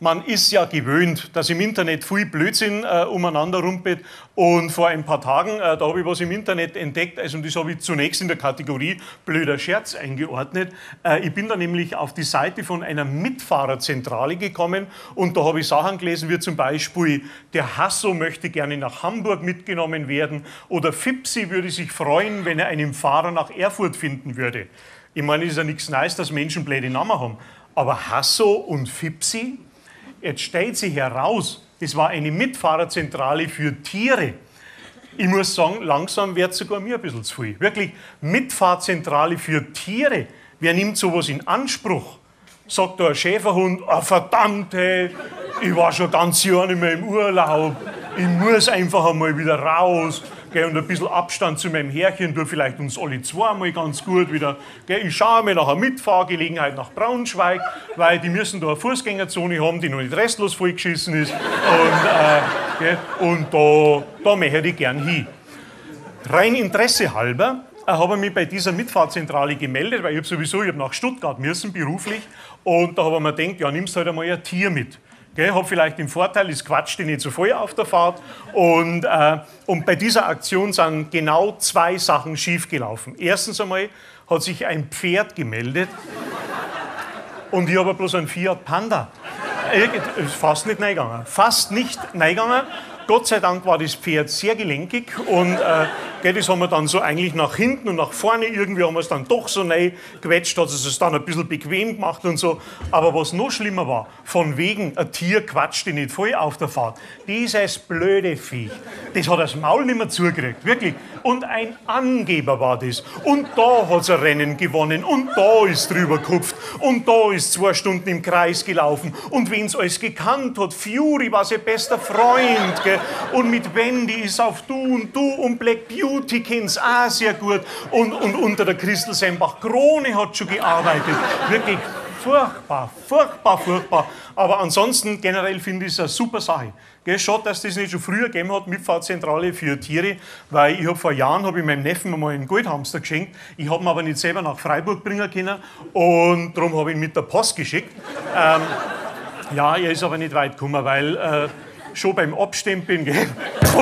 man ist ja gewöhnt, dass im Internet viel Blödsinn äh, umeinander rumpelt. Und vor ein paar Tagen, äh, da habe ich was im Internet entdeckt, also das habe ich zunächst in der Kategorie blöder Scherz eingeordnet. Äh, ich bin da nämlich auf die Seite von einer Mitfahrerzentrale gekommen und da habe ich Sachen gelesen, wie zum Beispiel, der Hasso möchte gerne nach Hamburg mitgenommen werden oder Fipsi würde sich freuen, wenn er einen Fahrer nach Erfurt finden würde. Ich meine, es ist ja nichts Neues, dass Menschen blöde Namen haben. Aber Hasso und Fipsi, Jetzt stellt sich heraus, das war eine Mitfahrerzentrale für Tiere. Ich muss sagen, langsam wird sogar mir ein bisschen zu viel. Wirklich, Mitfahrzentrale für Tiere. Wer nimmt sowas in Anspruch? Sagt da ein Schäferhund, oh, verdammt, hey, ich war schon ganz Jahr nicht mehr im Urlaub, ich muss einfach einmal wieder raus. Gell, und ein bisschen Abstand zu meinem Herrchen tut vielleicht uns alle zweimal ganz gut wieder. Gell, ich schaue mir nach einer Mitfahrgelegenheit nach Braunschweig, weil die müssen da eine Fußgängerzone haben, die noch nicht restlos vollgeschissen ist. Und, äh, und da, da möchte ich gern hin. Rein Interesse halber äh, habe ich mich bei dieser Mitfahrzentrale gemeldet, weil ich sowieso ich hab nach Stuttgart müssen, beruflich. Und da habe ich mir gedacht, ja, nimmst halt einmal ein Tier mit. Gell, habe vielleicht den Vorteil, es quatscht nicht so voll auf der Fahrt. Und, äh, und bei dieser Aktion sind genau zwei Sachen schiefgelaufen. Erstens einmal hat sich ein Pferd gemeldet und ich habe bloß einen Fiat Panda. Fast nicht reingegangen. Fast nicht reingegangen. Gott sei Dank war das Pferd sehr gelenkig und äh, das haben wir dann so eigentlich nach hinten und nach vorne irgendwie haben wir es dann doch so neu gewetscht, hat es es dann ein bisschen bequem gemacht und so. Aber was noch schlimmer war, von wegen ein Tier quatscht die nicht voll auf der Fahrt. Dieses blöde Viech, das hat das Maul nicht mehr zugekriegt, wirklich. Und ein Angeber war das. Und da hat es ein Rennen gewonnen und da ist drüber gekupft und da ist zwei Stunden im Kreis gelaufen und wen es alles gekannt hat, Fury war sein bester Freund. Gell? Und mit Wendy ist auf Du und Du und Black Beauty kennt's auch sehr gut. Und, und unter der Christel Sembach Krone hat schon gearbeitet. Wirklich furchtbar, furchtbar, furchtbar. Aber ansonsten generell finde ich es eine super Sache. Gell, schade, dass das nicht schon früher gegeben hat, Mitfahrzentrale für Tiere, weil ich habe vor Jahren habe ich meinem Neffen mal einen Goldhamster geschenkt. Ich habe ihn aber nicht selber nach Freiburg bringen können und darum habe ich ihn mit der Post geschickt. Ähm, ja, er ist aber nicht weit gekommen, weil äh, schon beim Abstempeln, gell,